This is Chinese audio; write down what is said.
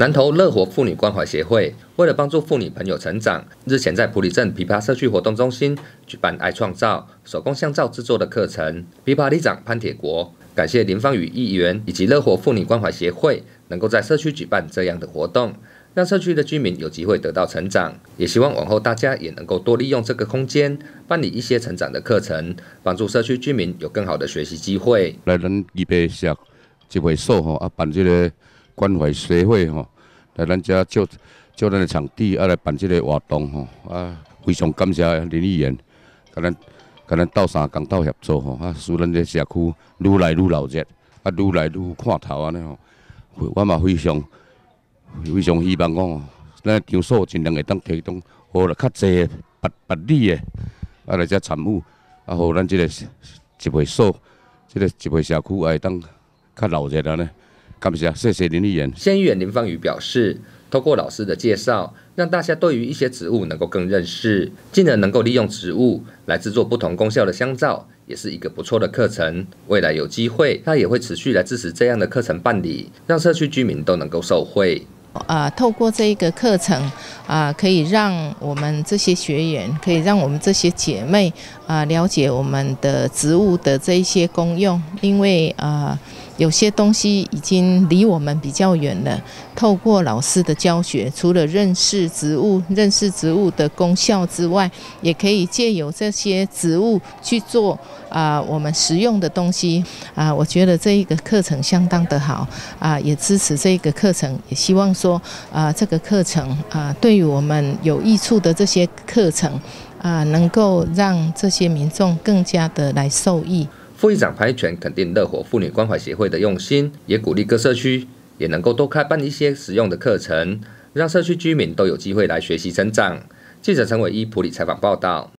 南投乐活妇女关怀协会为了帮助妇女朋友成长，日前在埔里镇琵琶社区活动中心举办“爱创造”手工香皂制作的课程。琵琶里长潘铁国感谢林芳宇议员以及乐活妇女关怀协会能够在社区举办这样的活动，让社区的居民有机会得到成长。也希望往后大家也能够多利用这个空间，办理一些成长的课程，帮助社区居民有更好的学习机会。来咱预备下一会所吼啊，办这个。关怀协会吼，来咱遮借借咱的场地，啊来办即个活动吼，啊非常感谢林议员，甲咱甲咱斗三共斗合作吼，啊使咱这社区愈来愈闹热，啊愈来愈看头安尼吼，我嘛非常非常希望讲，咱场所尽量会当提供好了较济别别理的，啊来遮参与，啊互咱这个集会所，这个集会社区也会当较闹热安尼。感谢，谢谢林议员。县议员林芳宇表示，透过老师的介绍，让大家对于一些植物能够更认识，进而能够利用植物来制作不同功效的香皂，也是一个不错的课程。未来有机会，他也会持续来支持这样的课程办理，让社区居民都能够受惠。啊，透过这一个课程啊，可以让我们这些学员，可以让我们这些姐妹啊，了解我们的植物的这一些功用，因为啊。有些东西已经离我们比较远了。透过老师的教学，除了认识植物、认识植物的功效之外，也可以借由这些植物去做啊我们实用的东西啊。我觉得这一个课程相当的好啊，也支持这一个课程，也希望说啊这个课程啊对于我们有益处的这些课程啊，能够让这些民众更加的来受益。副议长潘权肯定乐活妇女关怀协会的用心，也鼓励各社区也能够多开办一些实用的课程，让社区居民都有机会来学习成长。记者陈伟一普里采访报道。